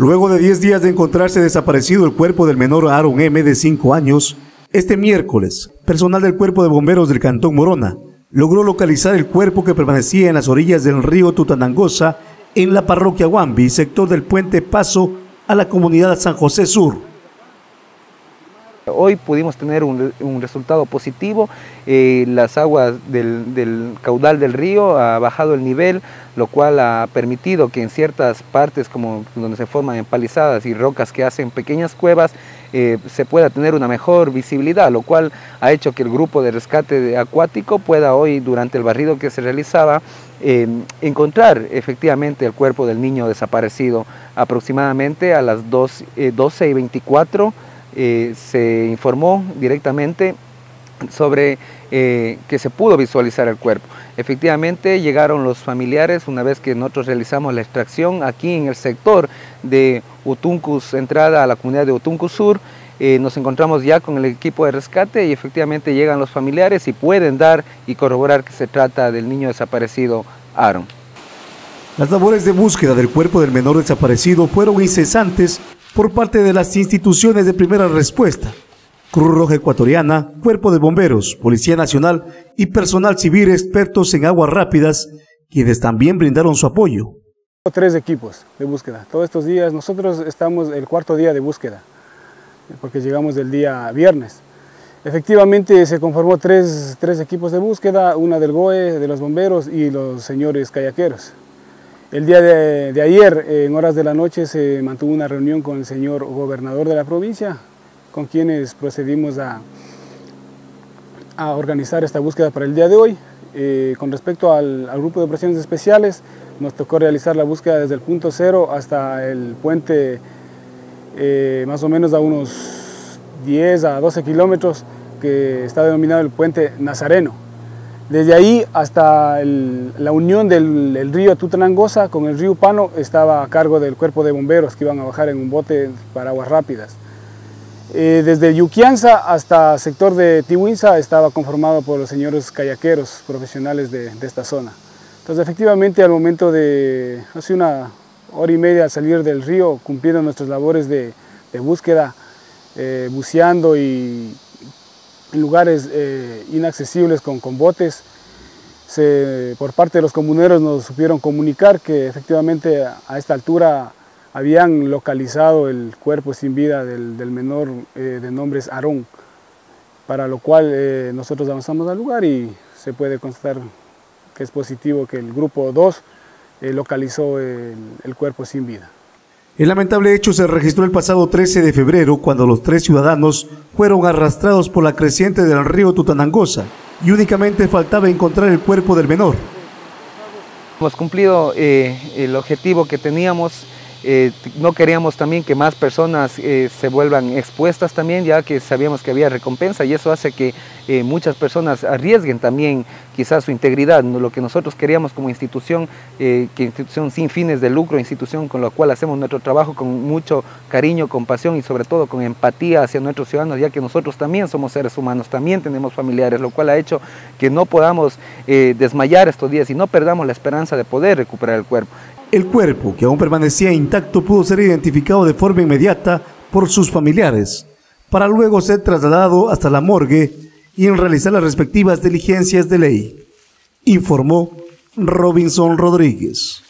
Luego de 10 días de encontrarse desaparecido el cuerpo del menor Aaron M de 5 años, este miércoles, personal del Cuerpo de Bomberos del Cantón Morona logró localizar el cuerpo que permanecía en las orillas del río Tutanangosa en la parroquia Huambi, sector del puente Paso a la comunidad San José Sur. Hoy pudimos tener un, resultado positivo, eh, las aguas del, caudal del río ha bajado el nivel, lo cual ha permitido que en ciertas partes como donde se forman empalizadas y rocas que hacen pequeñas cuevas, eh, se pueda tener una mejor visibilidad, lo cual ha hecho que el grupo de rescate acuático pueda hoy, durante el barrido que se realizaba, eh, encontrar efectivamente el cuerpo del niño desaparecido. Aproximadamente a las 12 y 24 eh, se informó directamente sobre eh, que se pudo visualizar el cuerpo. Efectivamente llegaron los familiares una vez que nosotros realizamos la extracción aquí en el sector de Utuncus, entrada a la comunidad de Utuncus Sur, eh, nos encontramos ya con el equipo de rescate y efectivamente llegan los familiares y pueden dar y corroborar que se trata del niño desaparecido Aaron. Las labores de búsqueda del cuerpo del menor desaparecido fueron incesantes por parte de las instituciones de primera respuesta, Cruz Roja Ecuatoriana, Cuerpo de Bomberos, Policía Nacional y personal civil expertos en aguas rápidas, quienes también brindaron su apoyo. Tres equipos de búsqueda. Todos estos días, nosotros estamos el cuarto día de búsqueda, porque llegamos el día viernes. Efectivamente se conformó tres, tres equipos de búsqueda, una del GOE, de los bomberos y los señores kayakeros. El día de, ayer, en horas de la noche, se mantuvo una reunión con el señor gobernador de la provincia, con quienes procedimos a, organizar esta búsqueda para el día de hoy. Eh, con respecto al, grupo de operaciones especiales, nos tocó realizar la búsqueda desde el punto cero hasta el puente, eh, más o menos a unos 10 a 12 kilómetros, que está denominado el puente Nazareno. Desde ahí hasta la unión del río Tutanangosa con el río Pano estaba a cargo del cuerpo de bomberos que iban a bajar en un bote para aguas rápidas. Eh, desde Yuquianza hasta el sector de Tihuinza estaba conformado por los señores kayakeros profesionales de, esta zona. Entonces efectivamente al momento de hace una hora y media al salir del río cumpliendo nuestras labores de, búsqueda, eh, buceando y lugares eh, inaccesibles con, con botes. por parte de los comuneros nos supieron comunicar que efectivamente a esta altura habían localizado el cuerpo sin vida del, menor eh, de nombres Aarón, para lo cual eh, nosotros avanzamos al lugar y se puede constatar que es positivo que el grupo 2 localizó el cuerpo sin vida. El lamentable hecho se registró el pasado 13 de febrero cuando los tres ciudadanos fueron arrastrados por la creciente del río Tutanangosa y únicamente faltaba encontrar el cuerpo del menor. Hemos cumplido eh, el objetivo que teníamos eh, no queríamos también que más personas eh, se vuelvan expuestas también, ya que sabíamos que había recompensa y eso hace que eh, muchas personas arriesguen también quizás su integridad. Lo que nosotros queríamos como institución, que institución sin fines de lucro, institución con la cual hacemos nuestro trabajo con mucho cariño, compasión y sobre todo con empatía hacia nuestros ciudadanos, ya que nosotros también somos seres humanos, también tenemos familiares, lo cual ha hecho que no podamos desmayar estos días y no perdamos la esperanza de poder recuperar el cuerpo. El cuerpo, que aún permanecía intacto, pudo ser identificado de forma inmediata por sus familiares, para luego ser trasladado hasta la morgue y en realizar las respectivas diligencias de ley, informó Robinson Rodríguez.